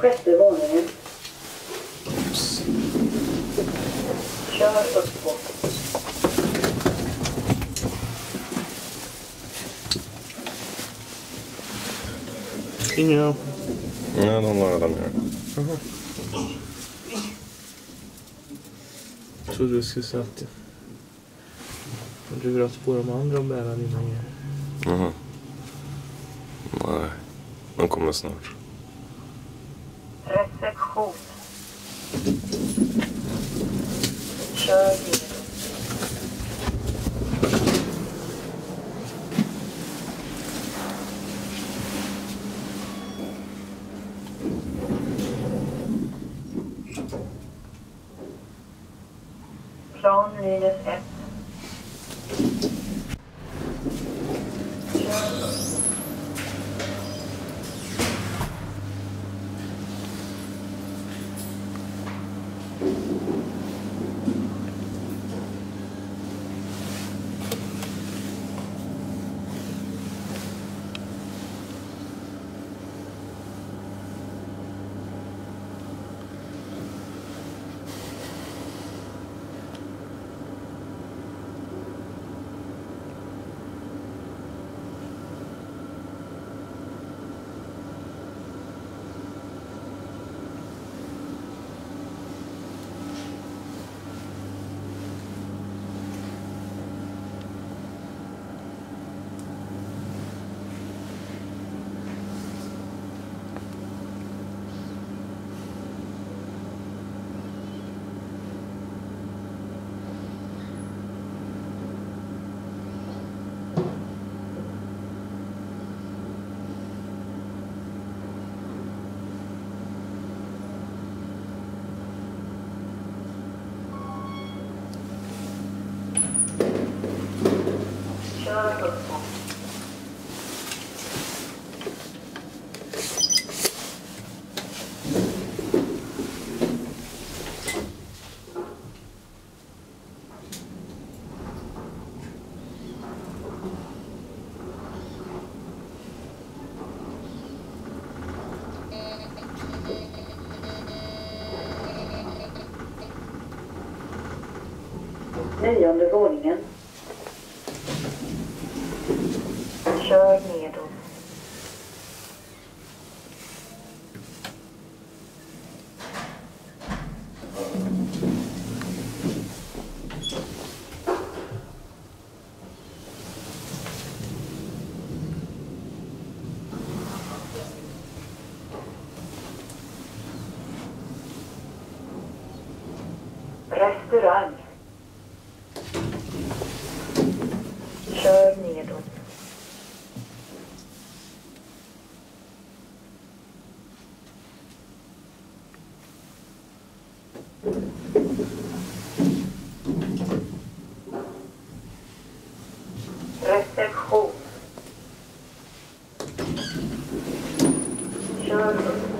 Sjätte våningen. Kör uppåt. Inga... Nej, de har redan ner. Jag trodde du skulle säga att du vill på de andra och bära dina grejer. Mhm. Nej, de kommer snart. khô sơ gì. Nionde våningen. Kör nedåt. Restaurang. Reflexion. Chose.